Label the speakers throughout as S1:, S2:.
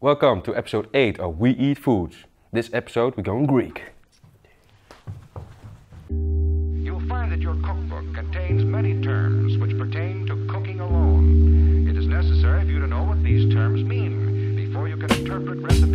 S1: Welcome to episode 8 of We Eat Foods. This episode we're going Greek.
S2: You'll find that your cookbook contains many terms which pertain to cooking alone. It is necessary for you to know what these terms mean before you can interpret recipes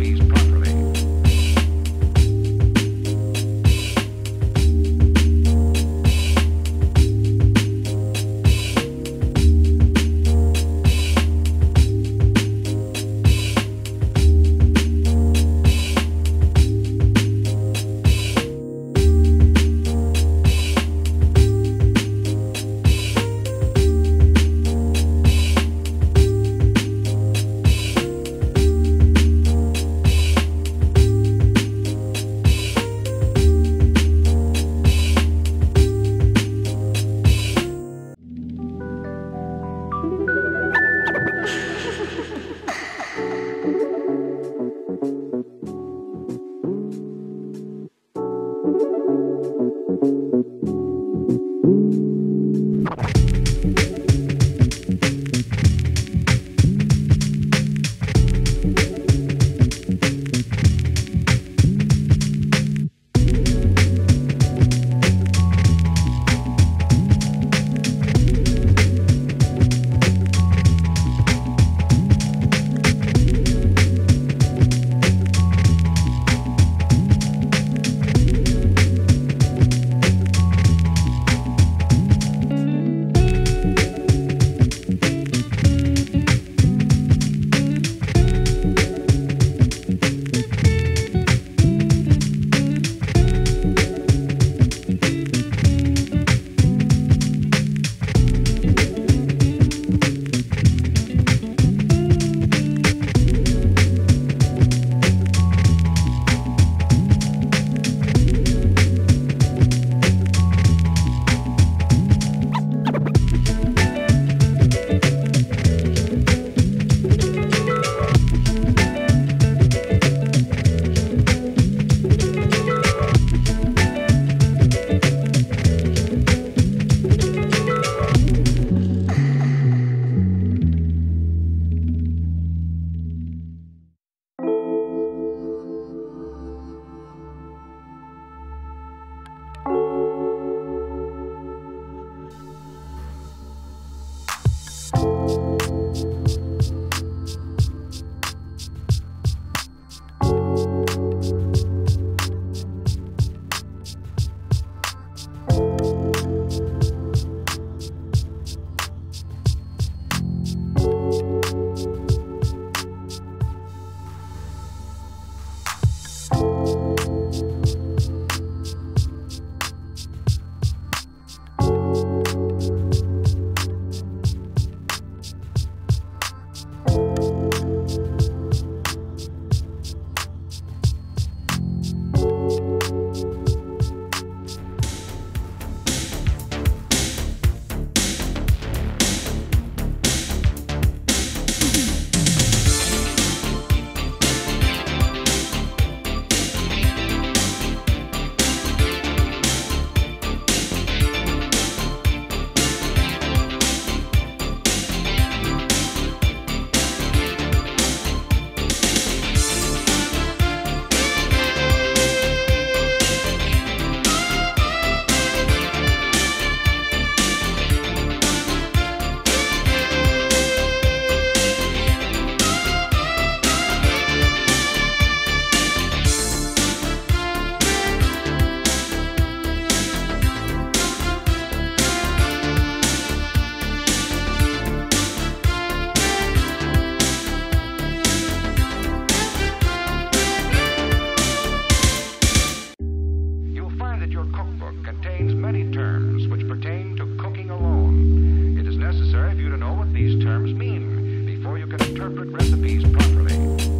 S2: these terms mean before you can interpret recipes properly.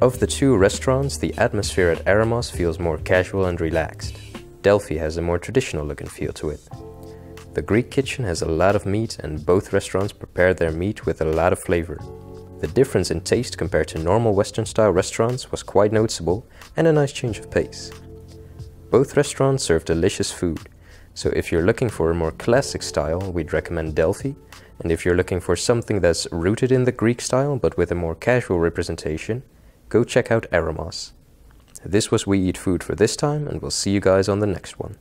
S3: Of the two restaurants, the atmosphere at Aramos feels more casual and relaxed. Delfi has a more traditional look and feel to it. The Greek kitchen has a lot of meat and both restaurants prepare their meat with a lot of flavor. The difference in taste compared to normal Western style restaurants was quite noticeable and a nice change of pace. Both restaurants serve delicious food, so if you're looking for a more classic style, we'd recommend Delfi, and if you're looking for something that's rooted in the Greek style but with a more casual representation, go check out Aramos. This was We Eat Food for this time, and we'll see you guys on the next one.